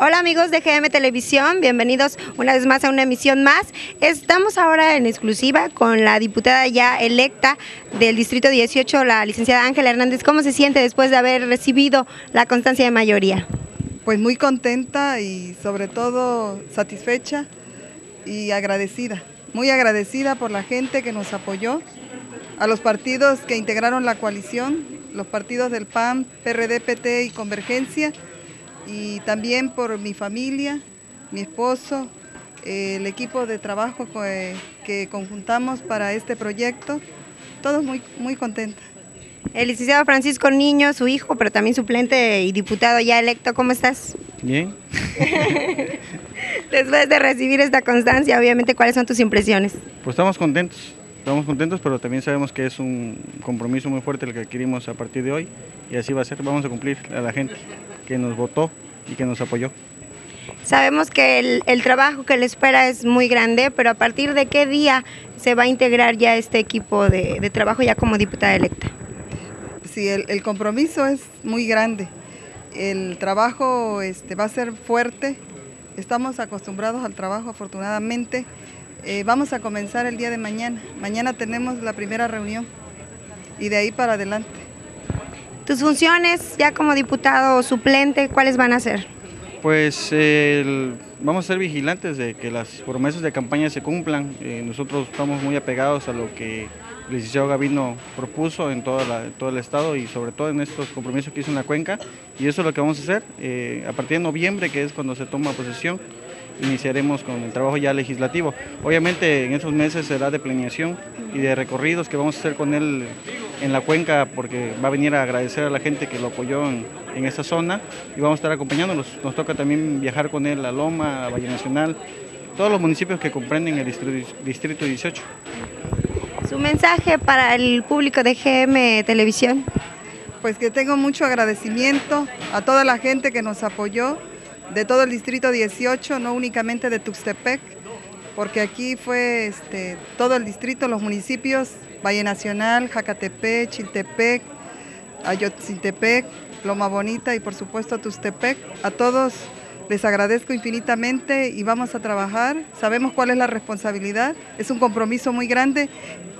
Hola amigos de GM Televisión, bienvenidos una vez más a una emisión más. Estamos ahora en exclusiva con la diputada ya electa del Distrito 18, la licenciada Ángela Hernández. ¿Cómo se siente después de haber recibido la constancia de mayoría? Pues muy contenta y sobre todo satisfecha y agradecida. Muy agradecida por la gente que nos apoyó, a los partidos que integraron la coalición, los partidos del PAN, PRD, PT y Convergencia y también por mi familia, mi esposo, el equipo de trabajo que, conjuntamos para este proyecto, todos muy, muy contentos. El licenciado Francisco Niño, su hijo, pero también suplente y diputado ya electo, ¿cómo estás? Bien. Después de recibir esta constancia, obviamente, ¿cuáles son tus impresiones? Pues estamos contentos, estamos contentos, pero también sabemos que es un compromiso muy fuerte el que adquirimos a partir de hoy y así va a ser, vamos a cumplir a la gente que nos votó y que nos apoyó. Sabemos que el, trabajo que le espera es muy grande, pero a partir de qué día se va a integrar ya este equipo de, trabajo ya como diputada electa. Sí, el, compromiso es muy grande. El trabajo este, va a ser fuerte. Estamos acostumbrados al trabajo, afortunadamente. Eh, vamos a comenzar el día de mañana. Mañana tenemos la primera reunión y de ahí para adelante. Tus funciones ya como diputado suplente, ¿cuáles van a ser? Pues vamos a ser vigilantes de que las promesas de campaña se cumplan. Eh, nosotros estamos muy apegados a lo que el licenciado Gavino propuso en todo el estado y sobre todo en estos compromisos que hizo en la cuenca. Y eso es lo que vamos a hacer eh, a partir de noviembre, que es cuando se toma posesión iniciaremos con el trabajo ya legislativo. Obviamente en esos meses será de planeación y de recorridos que vamos a hacer con él en la cuenca porque va a venir a agradecer a la gente que lo apoyó en, en esa zona y vamos a estar acompañándolos. Nos toca también viajar con él a Loma, a Valle Nacional, todos los municipios que comprenden el distrito, 18. ¿Su mensaje para el público de GM Televisión? Pues que tengo mucho agradecimiento a toda la gente que nos apoyó, de todo el distrito 18, no únicamente de Tuxtepec, porque aquí fue este, todo el distrito, los municipios, Valle Nacional, Jacatepec, Chiltepec, Ayotzintepec, Loma Bonita y por supuesto Tuxtepec. A todos les agradezco infinitamente y vamos a trabajar. Sabemos cuál es la responsabilidad, es un compromiso muy grande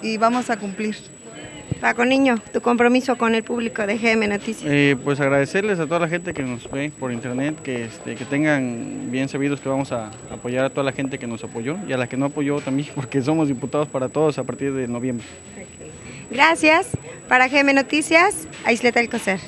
y vamos a cumplir. Ah, Paco Niño, tu compromiso con el público de GM Noticias. Eh, pues agradecerles a toda la gente que nos ve por internet, este, que, tengan bien sabidos que vamos a apoyar a toda la gente que nos apoyó y a la que no apoyó también, porque somos diputados para todos a partir de noviembre. Okay. Gracias. Para GM Noticias, Aisleta Alcocer.